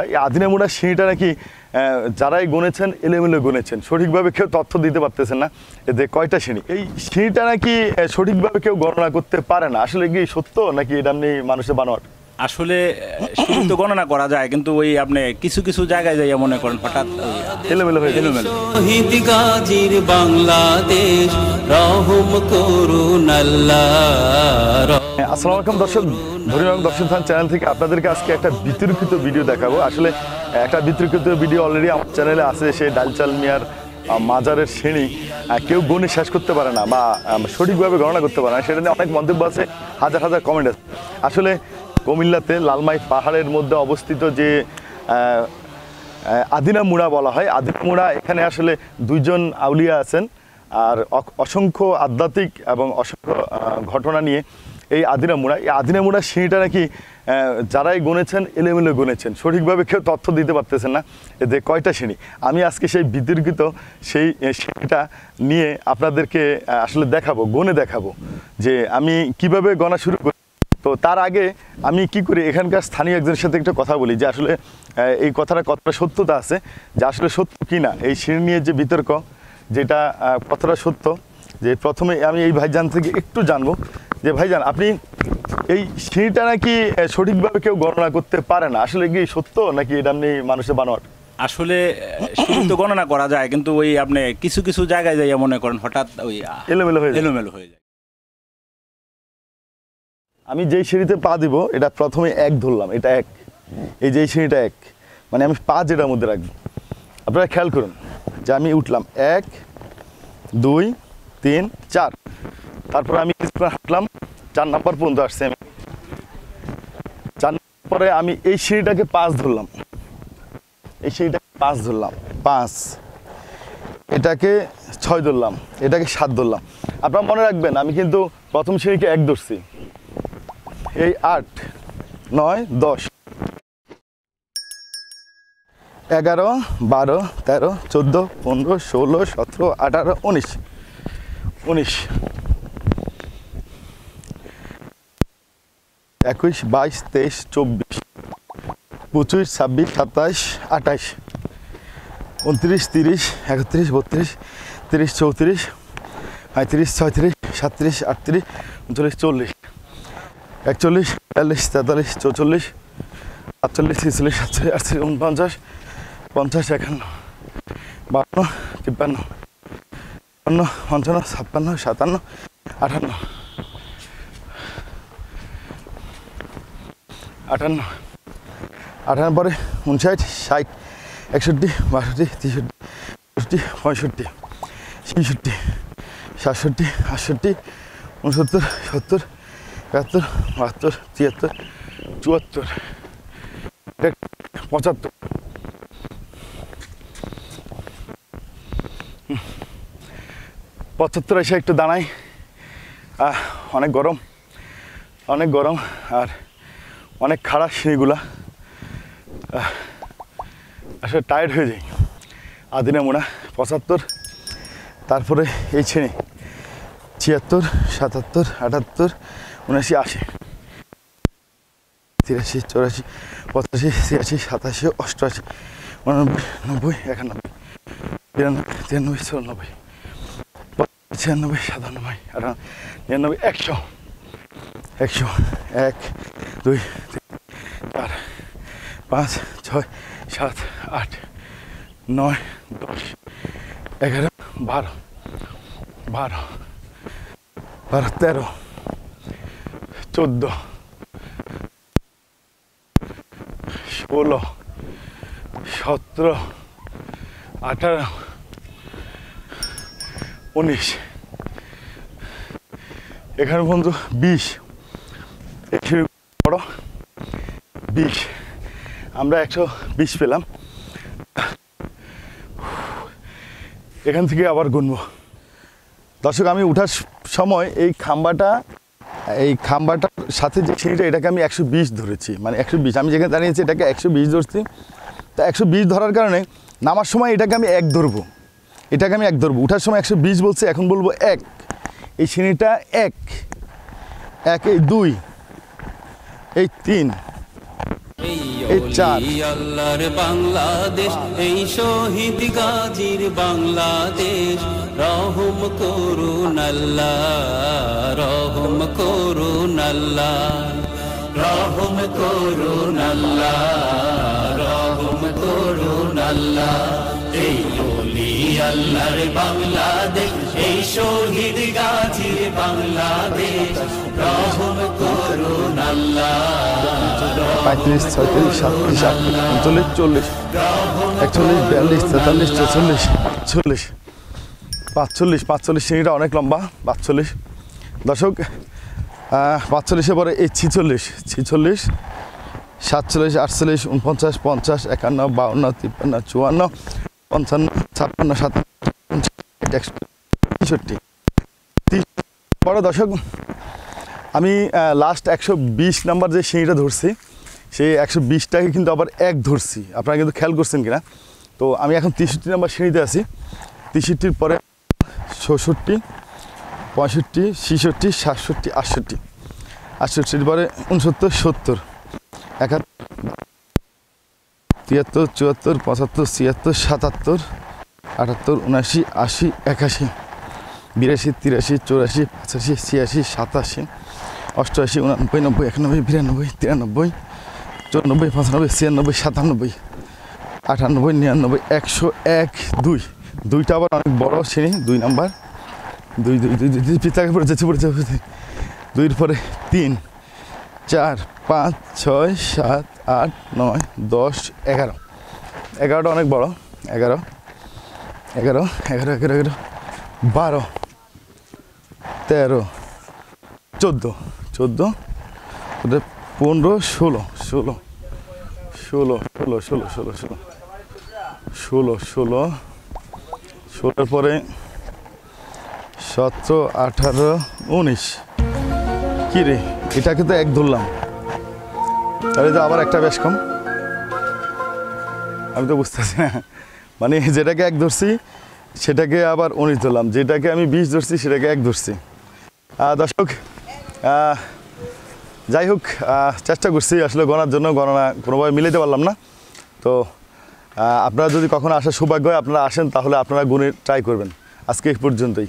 এই আদিনামুড়া সিঁড়িটা নাকি যারাই গুনেছেন, এলেমেলে গুনেছেন, সঠিকভাবে কেউ তথ্য দিতে পারতেছেন না। এতে কয়টা সিঁড়ি? এই সিঁড়িটা নাকি সঠিকভাবে কেউ গণনা করতে পারে না। আসলে কি সত্য নাকি এটা এমনি মানুষের বানোয়াট? আসলে শুরু তো গণনা করা যায় কিন্তু ওই আপনি কিছু কিছু জায়গায় যাইয়া মনে করেন হঠাৎ এলোমেলো হয়ে। এলোমেলো। শহীদ গাজীর বাংলাদেশ রহম করুন আল্লাহ হ্যাঁ, আসসালামু আলাইকুম দর্শক ধরিবাগ দর্শন থান চ্যানেল থেকে আপনাদেরকে আজকে একটা বিতর্কিত ভিডিও দেখাবো। আসলে একটা বিতর্কিত ভিডিও অলরেডি আমার চ্যানেলে আছে সে ডালচাল মিয়ার মাজারের শ্রেণি কেউ গণে শেষ করতে পারে না বা সঠিকভাবে গণনা করতে পারে না সেটা নিয়ে অনেক মন্তব্য আছে হাজার হাজার কমেন্ট আছে। আসলে কুমিল্লাতে লালমাই পাহাড়ের মধ্যে অবস্থিত যে আহ, আহ, আদিনা মুড়া বলা হয়। আদিনা মুড়া এখানে আসলে দুইজন আউলিয়া আছেন আর অসংখ্য আধ্যাত্মিক এবং অসংখ্য ঘটনা নিয়ে এই আদিনা মুড়া। এই আদিনা মুড়া সিঁড়িটা নাকি যারাই গুনেছেন এলোমেলো গুনেছেন। সঠিকভাবে কেউ তথ্য দিতে পারতেছেন না এতে কয়টা সিঁড়ি। আমি আজকে সেই বিতর্কিত সেই সিঁড়িটা নিয়ে আপনাদেরকে আসলে দেখাবো গুনে দেখাবো যে আমি কীভাবে গণা শুরু করি। তো তার আগে আমি কি করি এখানকার স্থানীয় একজনের সাথে একটা কথা বলি যে আসলে এই কথাটা কতটা সত্যতা আছে যে আসলে সত্য কি না? এই সিঁড়ি নিয়ে যে বিতর্ক যেটা কতটা সত্য যে প্রথমে আমি এই ভাইজান থেকে একটু জানব যে ভাইজান আপনি এই সিঁড়িটা নাকি সঠিকভাবে কেউ গণনা করতে পারে না? আসলে কি সত্য নাকি এটা আপনি মানুষের বানোয়াট? আসলে তো গণনা করা যায় কিন্তু ওই আপনি কিছু কিছু জায়গায় যাইয়া মনে করেন হঠাৎ ওই এলোমেলো হয়ে যায়। এলোমেলো হয়ে যায়। আমি যেই সিঁড়িতে পা দিব, এটা প্রথমে এক ধরলাম, এটা এক। এই যে এই সিঁড়িটা এক। মানে আমি পা যেটার মধ্যে রাখব। আপনারা খেয়াল করুন যে আমি উঠলাম এক, দুই, তিন, চার। তারপরে আমি হাঁটলাম, চার নাম্বার পর্যন্ত আসছে আমি। চার পরে আমি এই সিঁড়িটাকে পাঁচ ধরলাম। এই সিঁড়িটাকে পাঁচ ধরলাম, পাঁচ। এটাকে ছয় ধরলাম, এটাকে সাত ধরলাম। আপনারা মনে রাখবেন, আমি কিন্তু প্রথম সিঁড়িকে এক ধরছি। এই আট, নয়, দশ। এগারো, বারো, তেরো, চোদ্দ, পনেরো, ষোলো, সতেরো, আঠারো, উনিশ। উনিশ। একুশ, বাইশ, তেইশ, চব্বিশ। পঁচিশ, ছাব্বিশ সাতাশ আঠাশ উনত্রিশ, তিরিশ, একত্রিশ, বত্রিশ, তিরিশ, চৌত্রিশ, পঁয়ত্রিশ, ছয়ত্রিশ, সাতত্রিশ, আটত্রিশ, উনচল্লিশ, চল্লিশ। একচল্লিশ, বিয়াল্লিশ, তেতাল্লিশ, চৌচল্লিশ আটচল্লিশ ছেচল্লিশ সাতচল্লিশ, আটচল্লিশ, উনপঞ্চাশ, পঞ্চাশ, একান্ন বান্ন তিপ্পান্ন বান্ন পঞ্চান্ন, ছাপ্পান্ন, সাতান্ন আটান্ন আটান্ন আটান্ন পরে উনষাট, ষাট, একষট্টি, বাষট্টি, তেষট্টি, চৌষট্টি, পঁয়ষট্টি, ছেষট্টি, সাতষট্টি, আটষট্টি, উনসত্তর, সত্তর একাত্তর, বাহাত্তর, তিয়াত্তর, চুয়াত্তর পঁচাত্তর। পঁচাত্তর এসে একটু দাঁড়াই। অনেক গরম অনেক গরম আর অনেক খারাপ সিঁড়িগুলা। আসলে টায়ার্ড হয়ে যাই। আদিনা মোনা, পঁচাত্তর, তারপরে এই ছেড়ে ছিয়াত্তর, সাতাত্তর, আটাত্তর, উনআশি, আশি। তিরাশি, চৌরাশি, পঁচাশি, ছিয়াশি, সাতাশি, অষ্টআশি, উনানব্বই, নব্বই, একানব্বই বিরানব্বই তিরানব্বই, চুরানব্বই ছিয়ানব্বই সাতানব্বই আটানব্বই নিরানব্বই, একশো। একশো, এক, দুই চার, পাঁচ, ছয়, সাত, আট, নয়, দশ, এগারো, বারো বারো। বারো তেরো, চোদ্দ, ষোলো, সতেরো, আঠারো, উনিশ। এখানে পর্যন্ত বিশ বড় বিশ। আমরা একশো বিশ পেলাম। এখান থেকে আবার গুনবো। দর্শক, আমি উঠার সময় এই খাম্বাটা, এই খাম্বাটার সাথে যে সিঁড়িটা এটাকে আমি একশো বিশ ধরেছি। মানে একশো বিশ, আমি যেখানে দাঁড়িয়েছি, এটাকে একশো বিশ ধরছি। তা একশো বিশ ধরার কারণে নামার সময় এটাকে আমি এক ধরবো। এটাকে আমি এক ধরবো। উঠার সময় একশো বলছি, এখন বলব এক। এই সিঁড়িটা এক। এক, এই দুই। এই তিন। এই বাংলাদেশ, এই শহীদ গাজীর বাংলাদেশ। রহম করুন আল্লাহ রহম করুন আল্লাহ রহম করুন আল্লাহ রহম করুন আল্লাহ এই অলি আল্লাহর বাংলাদেশ, এই শহীদ গাজীর বাংলাদেশ। রহম করুন আল্লাহ পঁয়ত্রিশ, ছয়ত্রিশ, সাতত্রিশ, আটত্রিশ, উনচল্লিশ, চল্লিশ, একচল্লিশ, বিয়াল্লিশ, তেতাল্লিশ, ছেচল্লিশ, চল্লিশ। পাঁচচল্লিশ পাঁচচল্লিশ সিঁড়িটা অনেক লম্বা পাঁচচল্লিশ। দর্শক আহ, পাঁচচল্লিশের পরে এই ছিচল্লিশ ছিচল্লিশ সাতচল্লিশ আটচল্লিশ উনপঞ্চাশ পঞ্চাশ একান্ন বাউন্ন তিপ্পান্ন চুয়ান্ন পঞ্চান্ন ছাপ্পান্ন সাতান্ন তেষট্টি। বড় দর্শক আমি লাস্ট একশো বিশ নাম্বার যে সিঁড়িটা ধরছি সেই একশো বিশটাকে কিন্তু আবার এক ধরছি। আপনারা কিন্তু খেয়াল করছেন কিনা? তো আমি এখন তেষট্টি নাম্বার সিঁড়িতে আছি। তেষট্টির পরে ষষট্টি পঁয়ষট্টি, ছেষট্টি, সাতষট্টি, আটষট্টি। আটষট্টির পরে উনসত্তর, সত্তর। তিয়াত্তর, চুয়াত্তর, পঁচাত্তর, ছিয়াত্তর, সাতাত্তর, আটাত্তর, উনআশি, আশি, একাশি। বিরাশি, তিরাশি, চৌরাশি, পঁচাশি, ছিয়াশি, সাতাশি, অষ্টআশি, উনানব্বই, নব্বই, একানব্বই, বিরানব্বই, তিরানব্বই, চুরানব্বই, পঁচানব্বই, ছিয়ানব্বই, সাতানব্বই, আটানব্বই, নিরানব্বই, একশো এক, দুই। দুইটা আবার অনেক বড় শ্রেণি, দুই নাম্বার। দুই দুই দুই দুই পিতাকে পড়ে যাচ্ছে পড়ে যাচ্ছে দুইয়ের পরে তিন, চার, পাঁচ, ছয়, সাত, আট, নয়, দশ, এগারো। এগারোটা অনেক বড়। এগারো এগারো এগারো এগারো এগারো। বারো, তেরো, চোদ্দ চোদ্দ পনেরো, ষোলো ষোলো ষোলো ষোলো ষোলো ষোলো ষোলো ষোলো ষোলো ষোলোর পরে সতেরো আঠারো উনিশ। কী রে? এটাকে তো এক ধরলাম। তাহলে তো আবার একটা বেশ কম। আমি তো বুঝতেছি না। মানে যেটাকে এক ধরছি, সেটাকে আবার উনিশ ধরলাম। যেটাকে আমি বিশ ধরছি, সেটাকে এক ধরছি। দর্শক যাই হোক চেষ্টা করছি আসলে গণার জন্য গণনা কোনোভাবে মিলাতে পারলাম না। তো আপনারা যদি কখনো আসার সৌভাগ্য হয় আপনারা আসেন, তাহলে আপনারা গুণে ট্রাই করবেন। আজকে এই পর্যন্তই।